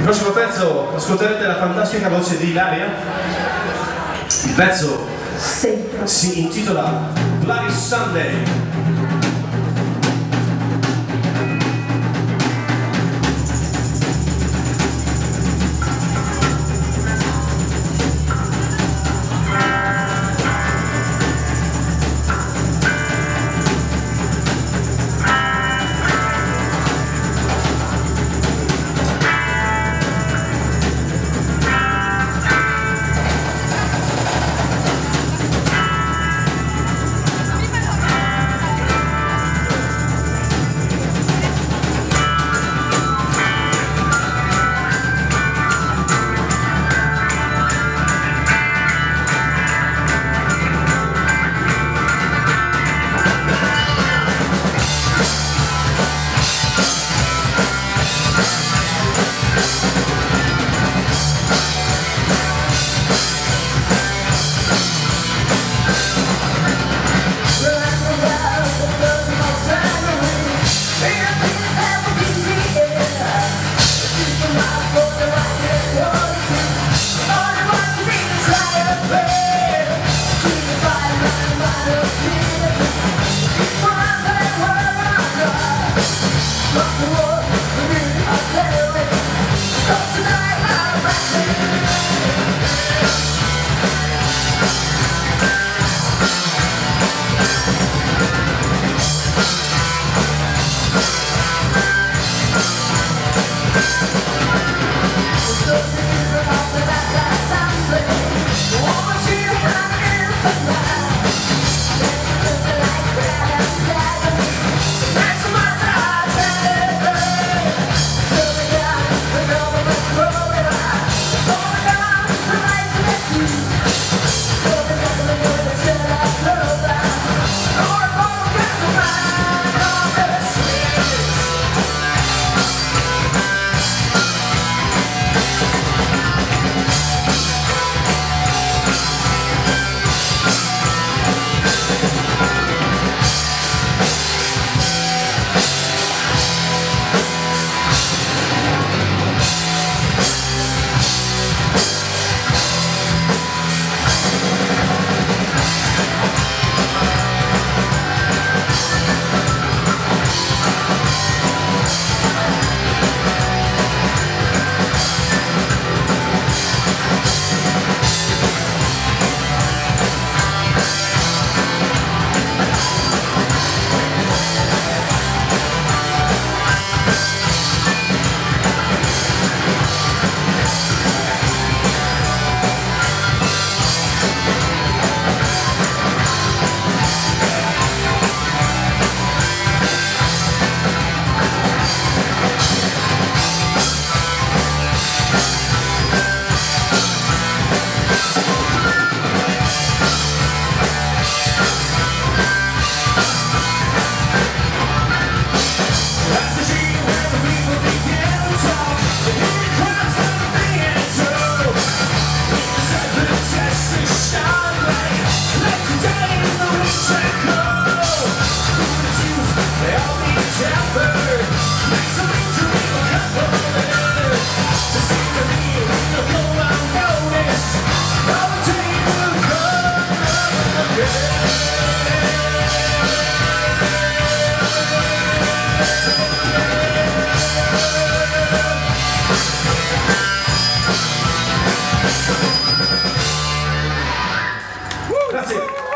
Il prossimo pezzo ascolterete la fantastica voce di Ilaria. Il pezzo si intitola Bloody Sunday. 같이.